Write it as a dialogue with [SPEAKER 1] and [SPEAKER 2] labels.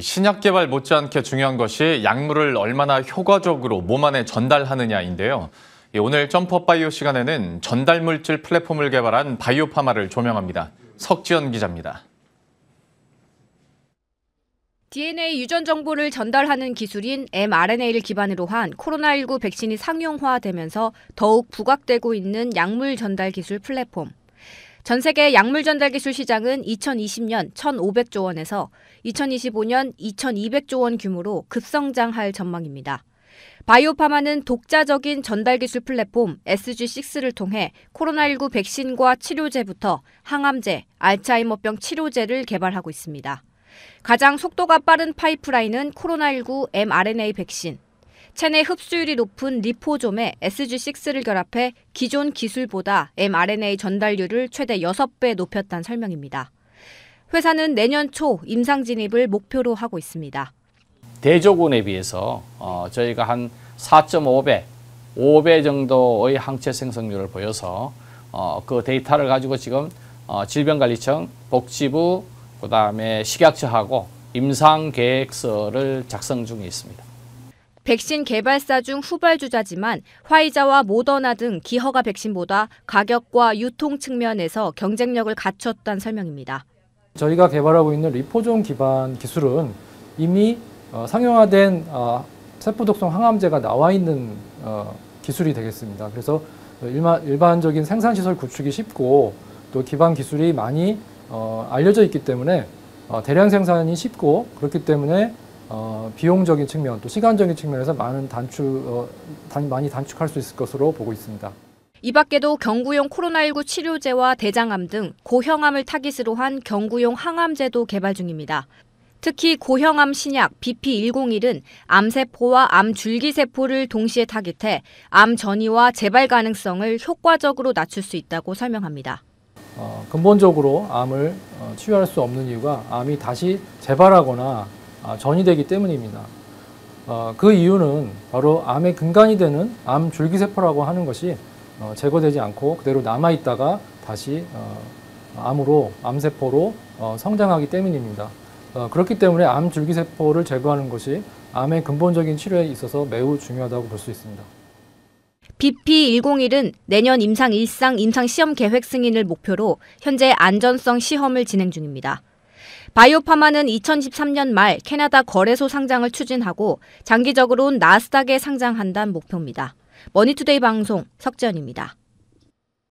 [SPEAKER 1] 신약 개발 못지않게 중요한 것이 약물을 얼마나 효과적으로 몸 안에 전달하느냐인데요. 오늘 점퍼 바이오 시간에는 전달 물질 플랫폼을 개발한 바이오파마를 조명합니다. 석지연 기자입니다.
[SPEAKER 2] DNA 유전 정보를 전달하는 기술인 mRNA를 기반으로 한 코로나19 백신이 상용화되면서 더욱 부각되고 있는 약물 전달 기술 플랫폼. 전 세계 약물 전달 기술 시장은 2020년 1,500조 원에서 2025년 2,200조 원 규모로 급성장할 전망입니다. 바이오파마는 독자적인 전달 기술 플랫폼 SG6를 통해 코로나19 백신과 치료제부터 항암제, 알츠하이머병 치료제를 개발하고 있습니다. 가장 속도가 빠른 파이프라인은 코로나19 mRNA 백신. 체내 흡수율이 높은 리포좀에 SG6를 결합해 기존 기술보다 mRNA 전달률을 최대 6배 높였다는 설명입니다. 회사는 내년 초 임상 진입을 목표로 하고 있습니다.
[SPEAKER 3] 대조군에 비해서 어, 저희가 한 4.5배, 5배 정도의 항체 생성률을 보여서 어, 그 데이터를 가지고 지금 어, 질병관리청, 복지부, 그 다음에 식약처하고 임상 계획서를 작성 중에 있습니다.
[SPEAKER 2] 백신 개발사 중 후발주자지만 화이자와 모더나 등 기허가 백신보다 가격과 유통 측면에서 경쟁력을 갖췄다는 설명입니다.
[SPEAKER 4] 저희가 개발하고 있는 리포존 기반 기술은 이미 어, 상용화된 어, 세포 독성 항암제가 나와 있는 어, 기술이 되겠습니다. 그래서 일반, 일반적인 생산 시설 구축이 쉽고 또 기반 기술이 많이 어, 알려져 있기 때문에 어, 대량 생산이 쉽고 그렇기 때문에 어, 비용적인 측면 또 시간적인 측면에서 많은 단축 어, 단, 많이 단축할 수 있을 것으로 보고 있습니다.
[SPEAKER 2] 이 밖에도 경구용 코로나19 치료제와 대장암 등 고형암을 타깃으로 한 경구용 항암제도 개발 중입니다. 특히 고형암 신약 BP101은 암세포와 암줄기세포를 동시에 타깃해 암 전이와 재발 가능성을 효과적으로 낮출 수 있다고 설명합니다.
[SPEAKER 4] 어, 근본적으로 암을 어, 치유할 수 없는 이유가 암이 다시 재발하거나 아, 전이 되기 때문입니다. 어, 그 이유는 바로 암의 근간이 되는 암 줄기세포라고 하는 것이 어, 제거되지 않고 그대로 남아 있다가 다시 어, 암으로 암세포로 어, 성장하기 때문입니다. 어, 그렇기 때문에 암 줄기세포를 제거하는 것이 암의 근본적인 치료에 있어서 매우 중요하다고 볼 수 있습니다.
[SPEAKER 2] BP101은 내년 임상 1상 임상 시험 계획 승인을 목표로 현재 안전성 시험을 진행 중입니다. 바이오파마는 2013년 말 캐나다 거래소 상장을 추진하고 장기적으로는 나스닥에 상장한다는 목표입니다. 머니투데이 방송 석지연입니다.